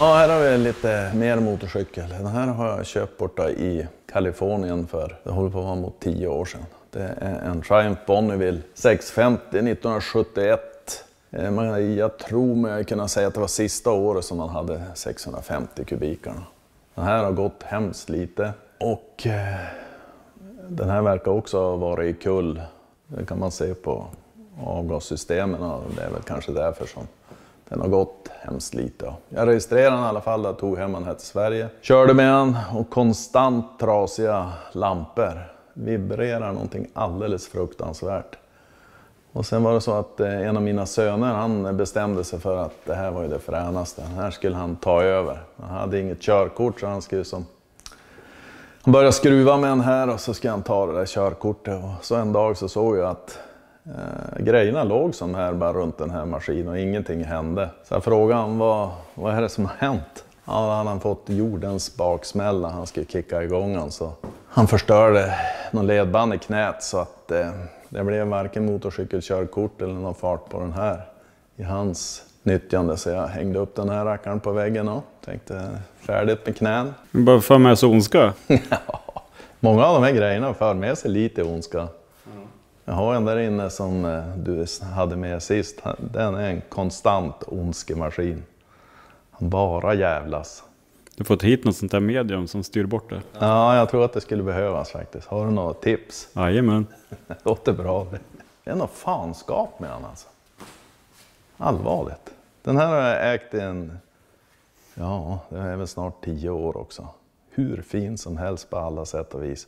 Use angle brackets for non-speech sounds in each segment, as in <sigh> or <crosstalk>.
Ja, här har vi lite mer motorcykel. Den här har jag köpt borta i Kalifornien för, det håller på att vara mot 10 år sedan. Det är en Triumph Bonneville 650 1971. Eh, jag tror mig kunna säga att det var sista året som man hade 650 kubikarna. Den här har gått hemskt lite och eh, den här verkar också ha varit i kull. Det kan man se på avgassystemen och det är väl kanske därför som den har gått hemskt lite. Jag registrerade den i alla fall, jag tog hem den här till Sverige. Körde med den och konstant trasiga lampor. Vibrerar någonting alldeles fruktansvärt. Och sen var det så att eh, en av mina söner han bestämde sig för att det här var ju det fränaste. Den här skulle han ta över. Han hade inget körkort så han skulle som han började skruva med den här och så ska han ta det där körkortet. Och så en dag så såg jag att eh, grejerna låg som här bara runt den här maskinen och ingenting hände. Så jag frågade honom vad, vad är det som har hänt? Ja, då hade han fått jordens baksmälla. Han skulle kicka igång den så han förstörde någon ledband i knät så att eh, det blev varken motorcykelkörkort eller någon fart på den här i hans nyttjande. Så jag hängde upp den här rackaren på väggen och tänkte färdigt med knän. Bara för med så ondska. <laughs> Många av de här grejerna för med sig lite ondska. Jag har en där inne som eh, du hade med sist. Den är en konstant ondskemaskin. Han bara jävlas. Du har fått hit något sånt där medium som styr bort det. Ja, jag tror att det skulle behövas faktiskt. Har du några tips? Jajamän. <laughs> Det låter bra. Det är något fanskap med den alltså. Allvarligt. Den här har jag ägt i en, ja, det är väl snart tio år också. Hur fin som helst på alla sätt och vis.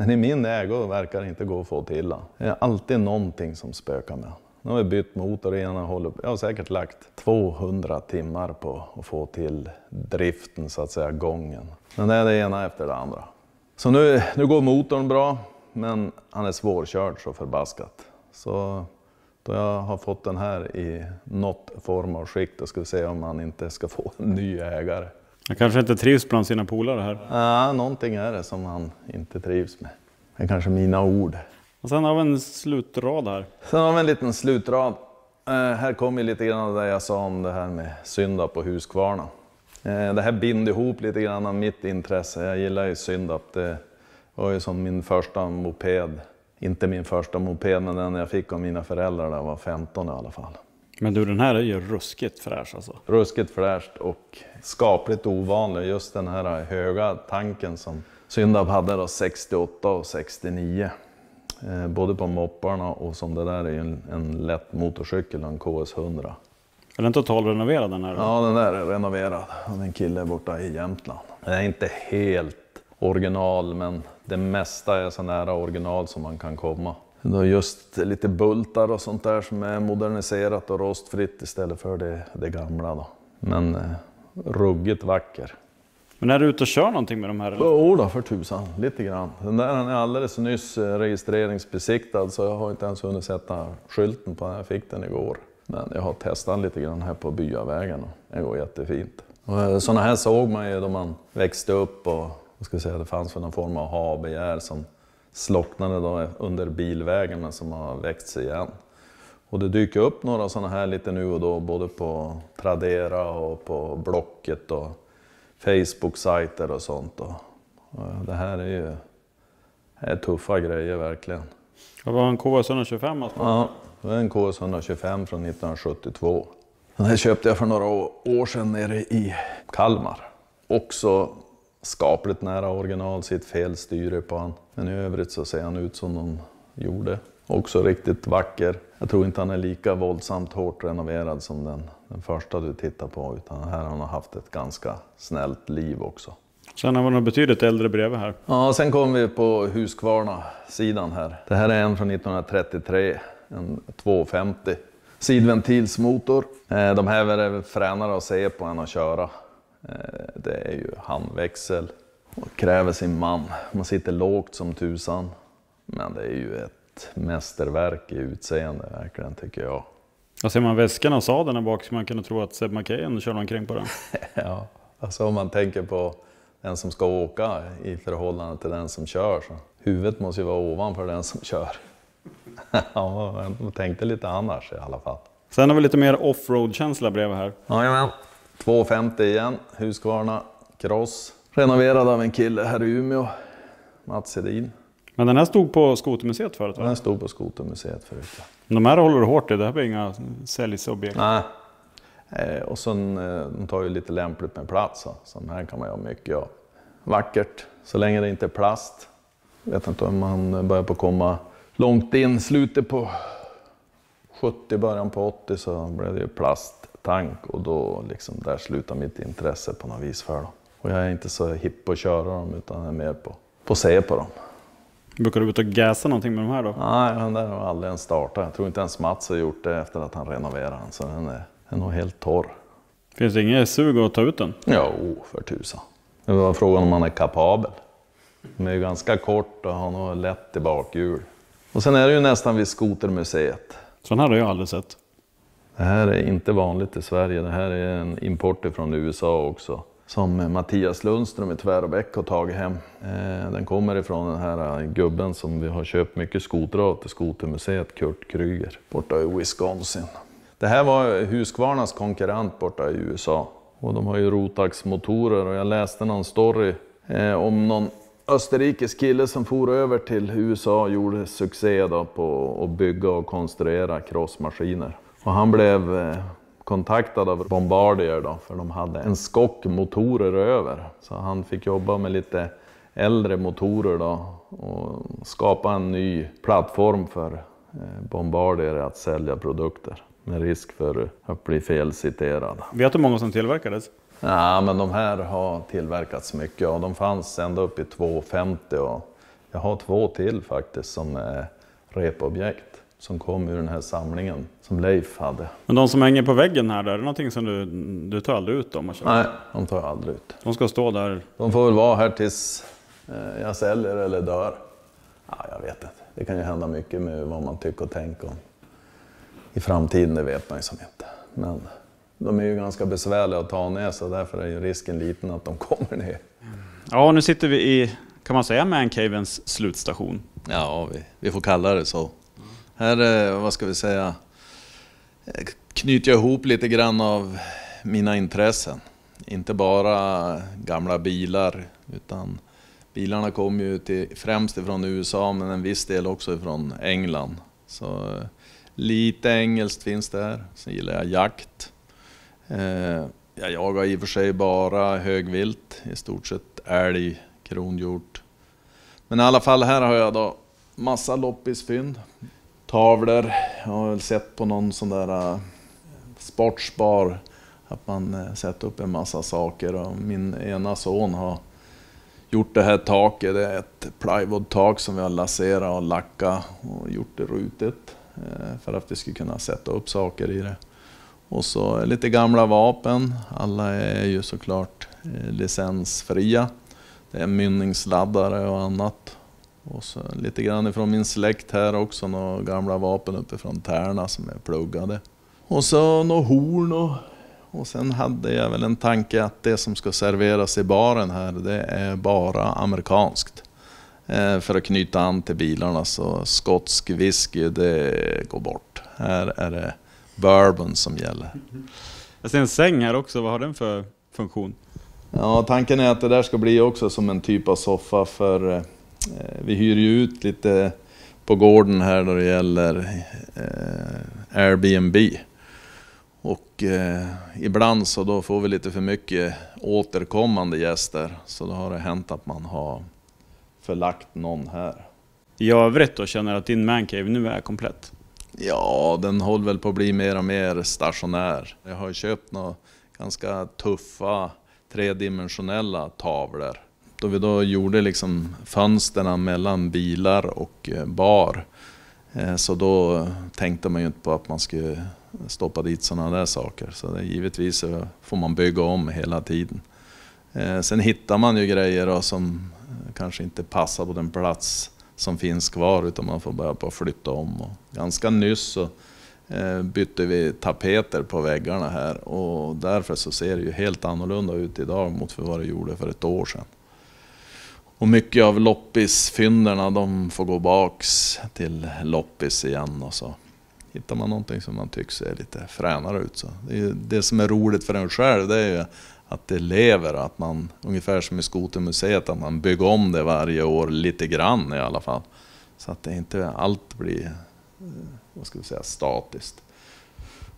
Men i min ägo verkar det inte gå att få till. Det är alltid någonting som spökar med. Nu har vi bytt motor igen och håller, jag har säkert lagt 200 timmar på att få till driften, så att säga, gången. Men det är det ena efter det andra. Så nu, nu går motorn bra, men han är svårkörd så förbaskat. Så då jag har fått den här i något form av skick, då ska vi se om han inte ska få en ny ägare. Han kanske inte trivs bland sina polare här. Ja, någonting är det som han inte trivs med. Det är kanske mina ord. Och sen har vi en slutrad här. Sen har vi en liten slutrad. Eh, här kommer lite grann det jag sa om det här med synda på Husqvarna. Eh, det här binder ihop lite grann av mitt intresse. Jag gillar ju Syndap. Det var ju som min första moped. Inte min första moped, men den jag fick av mina föräldrar när jag var 15 i alla fall. Men du, den här är ju ruskigt fräsch alltså. Ruskigt fräscht och skapligt ovanlig. Just den här höga tanken som Syndab hade då 68 och 69. Eh, både på mopparna och som det där är en, en lätt motorcykel, en KS100. Är den totalrenoverad den här? då? Ja, den där är renoverad av en kille borta i Jämtland. Den är inte helt original, men det mesta är så nära original som man kan komma. Just lite bultar och sånt där som är moderniserat och rostfritt istället för det, det gamla. Då. Men eh, ruggigt vacker. Men är du ute och kör någonting med de här? Eller? Jo då, för tusan. Lite grann. Den där den är alldeles nyss eh, registreringsbesiktad så jag har inte ens hunnit sätta skylten på den. Jag fick den igår. Men jag har testat den lite grann här på byavägen och det går jättefint. Och eh, sådana här såg man ju då man växte upp och vad ska jag säga, det fanns någon form av ha-begär som slocknade då under bilvägen men som har växt igen. Och det dyker upp några sådana här lite nu och då både på Tradera och på Blocket och Facebook-sajter och sånt. Och, och det här är ju är tuffa grejer verkligen. Det var en KS 125 alltså? Ja, det var en KS 125 från 1972. Den här köpte jag för några år sedan nere i Kalmar. Också skapligt nära original, sitt fel styre på han. Men i övrigt så ser han ut som de gjorde. Också riktigt vacker. Jag tror inte han är lika våldsamt hårt renoverad som den, den första du tittar på. Utan här har han haft ett ganska snällt liv också. Sen har vi något betydligt äldre bredvid här. Ja, sen kommer vi på Husqvarna-sidan här. Det här är en från 1933, en 250 sidventilsmotor. Eh, De här är fränare att se på än att köra. Det är ju handväxel och kräver sin man. Man sitter lågt som tusan. Men det är ju ett mästerverk i utseende verkligen tycker jag. Och ser man väskan och sadeln där bak så man kunde tro att Seb McKayen körde omkring på den. <laughs> Ja, alltså om man tänker på den som ska åka i förhållande till den som kör. Så huvudet måste ju vara ovanför den som kör. <laughs> Ja, jag tänkte lite annars i alla fall. Sen har vi lite mer offroad-känsla bredvid här. Jajamän. 250 igen, Husqvarna Cross. Renoverad av en kille här i Umeå, Mats Edin. Men den här stod på Skotermuseet förut va? Den stod på Skotermuseet förut. ja. De här håller du hårt i, det här blir inga säljsobjekt. Nej. Eh, och sen, eh, de tar ju lite lämpligt med plats. Så. Sån här kan man ha mycket av. Vackert, så länge det inte är plast. Jag vet inte om man börjar på komma långt in, slutet på 70, början på 80 så blev det ju plasttank och då liksom där slutar mitt intresse på något vis för dem. Och jag är inte så hipp på att köra dem utan är mer på, på att se på dem. Brukar du ut och gasa någonting med de här då? Nej, den där har aldrig ens startat. Jag tror inte ens Mats har gjort det efter att han renoverade den. Så den är, den är helt torr. Finns det inget sug att ta ut den? Jo, för tusan. Det var frågan om han är kapabel. De är ju ganska kort och har nog lätt i bakhjul. Och sen är det ju nästan vid Skotermuseet. Sån här har jag aldrig sett. Det här är inte vanligt i Sverige. Det här är en import från USA också. Som Mattias Lundström i Tväråbäck har tagit hem. Eh, Den kommer ifrån den här gubben som vi har köpt mycket skotrar av till Skotermuseet, Kurt Kryger, borta i Wisconsin. Det här var Husqvarnas konkurrent borta i USA. Och de har ju Rotax-motorer och jag läste någon story eh, om någon österrikisk kille som for över till USA och gjorde succé då på att bygga och konstruera crossmaskiner. Och han blev eh, kontaktad av Bombardier då, för de hade en skock motorer över. Så han fick jobba med lite äldre motorer då och skapa en ny plattform för eh, Bombardier att sälja produkter. Med risk för att bli felciterad. Vet du hur många som tillverkades? Ja, men de här har tillverkats mycket och de fanns ända upp i 250 och jag har två till faktiskt som är repobjekt som kom ur den här samlingen som Leif hade. Men de som hänger på väggen här, där, är det någonting som du, du tar aldrig ut dem? Nej, de tar jag aldrig ut. De ska stå där. De får väl vara här tills eh, jag säljer eller dör. Ja, jag vet inte. Det kan ju hända mycket med vad man tycker och tänker om i framtiden, det vet man ju som inte. Men de är ju ganska besvärliga att ta ner så därför är ju risken liten att de <laughs> kommer ner. Ja, nu sitter vi i, kan man säga, Mancavens slutstation. Ja, vi, vi får kalla det så. Här, eh, vad ska vi säga, eh, knyter jag ihop lite grann av mina intressen. Inte bara gamla bilar, utan bilarna kommer ju till, främst ifrån USA, men en viss del också ifrån England. Så eh, lite engelskt finns där. Sen gillar jag jakt. Jag jagar i och för sig bara högvilt, i stort sett älg, kronhjort. Men i alla fall här har jag då massa loppisfynd. Tavlor, jag har väl sett på någon sån där eh, sportspar att man eh, sätter upp en massa saker och min ena son har gjort det här taket. Det är ett plywoodtak som vi har laserat och lackat och gjort det rutigt eh, för att vi skulle kunna sätta upp saker i det. Och så lite gamla vapen. Alla är ju såklart eh, licensfria. Det är mynningsladdare och annat. Och så lite grann ifrån min släkt här också, några gamla vapen uppifrån Tärna som är pluggade. Och så några horn och, och sen hade jag väl en tanke att det som ska serveras i baren här, det är bara amerikanskt. Eh, för att knyta an till bilarna, så skotsk whisky, det går bort. Här är det bourbon som gäller. Jag ser en säng här också, vad har den för funktion? Ja, tanken är att det där ska bli också som en typ av soffa för eh, vi hyr ju ut lite på gården här då det gäller eh, Airbnb. Och eh, ibland så då får vi lite för mycket återkommande gäster. Så då har det hänt att man har förlagt någon här. I övrigt då, känner du att din mancave nu är komplett? Ja, den håller väl på att bli mer och mer stationär. Jag har köpt några ganska tuffa tredimensionella tavlor. Då vi då gjorde liksom fönsterna mellan bilar och eh, bar. Eh, så då tänkte man ju inte på att man skulle stoppa dit sådana där saker. Så det, givetvis så får man bygga om hela tiden. Eh, sen hittar man ju grejer då som kanske inte passar på den plats som finns kvar utan man får börja på att flytta om. Och ganska nyss så bytte vi tapeter på väggarna här och därför så ser det ju helt annorlunda ut idag mot vad det gjorde för ett år sedan. Och mycket av loppisfynderna de får gå baks till loppis igen och så hittar man någonting som man tycker ser lite fränare ut så. Det, är det som är roligt för en själv det är ju att det lever, att man, ungefär som i Skotermuseet, att man bygger om det varje år lite grann i alla fall. Så att det inte allt blir, eh, vad ska vi säga, statiskt.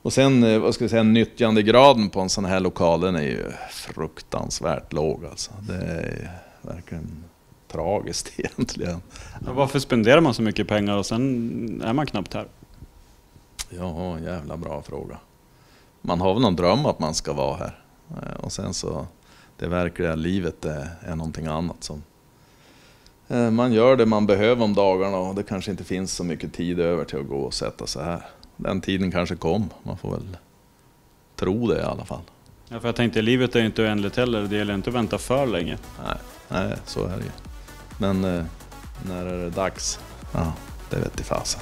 Och sen, eh, vad ska vi säga, nyttjandegraden på en sån här lokal, den är ju fruktansvärt låg alltså. Det är verkligen tragiskt <laughs> egentligen. Ja, varför spenderar man så mycket pengar och sen är man knappt här? Ja, jävla bra fråga. Man har väl någon dröm att man ska vara här. Eh, och sen så, det verkliga livet är, är någonting annat som... Eh, man gör det man behöver om dagarna och det kanske inte finns så mycket tid över till att gå och sätta sig här. Den tiden kanske kom, man får väl tro det i alla fall. Ja, för jag tänkte, livet är ju inte oändligt heller, det gäller inte att vänta för länge. Nej, nej så är det ju. Men eh, när är det dags? Ja, det vet i fasen.